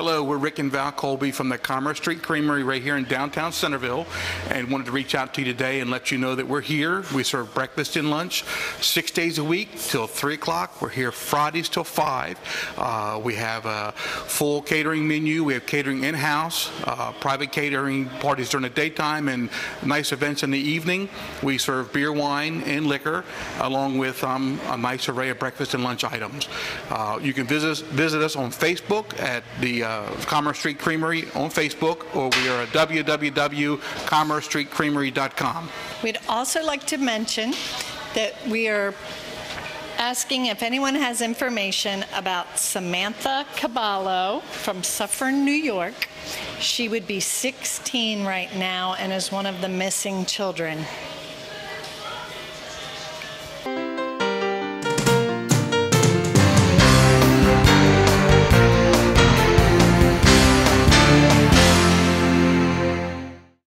Hello, we're Rick and Val Colby from the Commerce Street Creamery right here in downtown Centreville, and wanted to reach out to you today and let you know that we're here. We serve breakfast and lunch six days a week till 3 o'clock. We're here Fridays till 5. Uh, We have a full catering menu. We have catering in-house, uh, private catering parties during the daytime, and nice events in the evening. We serve beer, wine, and liquor, along with um, a nice array of breakfast and lunch items. Uh, You can visit visit us on Facebook at the uh, Commerce Street Creamery on Facebook, or we are at www.commercestreetcreamery.com. We'd also like to mention that we are asking if anyone has information about Samantha Caballo from Suffern, New York. She would be 16 right now and is one of the missing children.